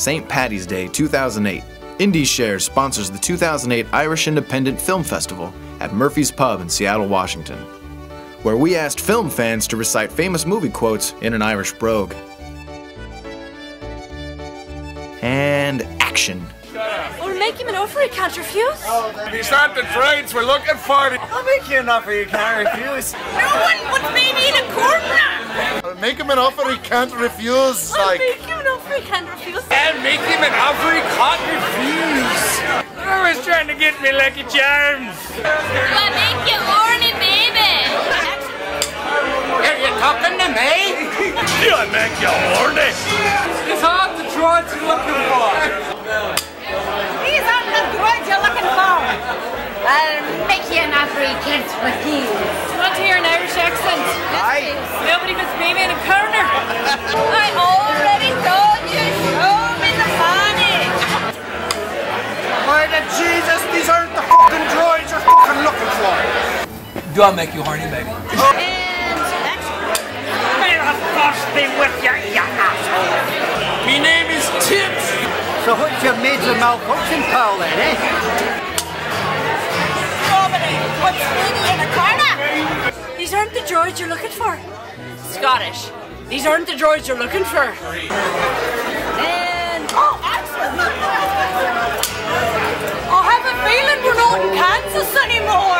St. Patty's Day 2008, IndieShares sponsors the 2008 Irish Independent Film Festival at Murphy's Pub in Seattle, Washington, where we asked film fans to recite famous movie quotes in an Irish brogue. And action. We'll make him an offer he can't refuse. Oh, These aren't the droids we're looking for. I'll make you an offer you can't refuse. No one puts baby in a corner. I'll make him an offer he can't refuse. I'll Like, make him an can't refuse. and make him an offer he can't refuse. I was trying to get me Lucky Charms. I make you horny, baby. Are you talking to me? Do I make you horny. It's hard the droids you're looking for. These aren't the droids you're looking for. I'll make you an offer he can't refuse. Jesus, these aren't the fucking droids you're fucking looking for. Do I make you horny, baby? And action. May the force be with you, you asshole. My name is Tibbs. So what's your major malfunction, pal, then, eh? Nobody puts baby in a corner. These aren't the droids you're looking for. Scottish. These aren't the droids you're looking for. Anymore.